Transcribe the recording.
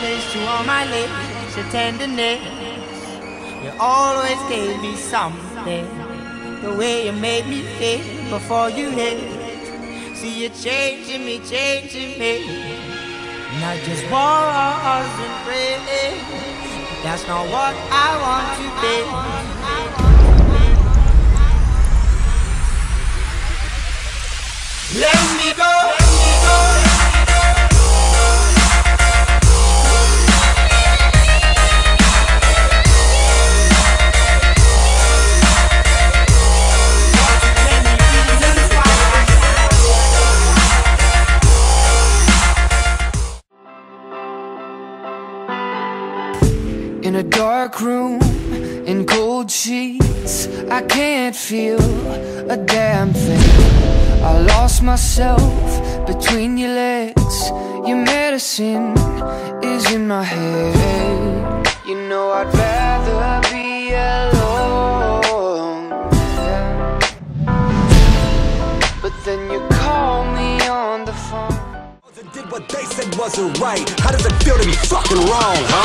place to all my lips, your tenderness. You always gave me something. The way you made me feel before you hit. See you changing me, changing me. Not just wars and praying. That's not what I want to be. Let me In a dark room, in cold sheets, I can't feel a damn thing. I lost myself between your legs. Your medicine is in my head. You know I'd rather be alone. But then you call me on the phone. Did what they said wasn't right. How does it feel to be fucking wrong, huh?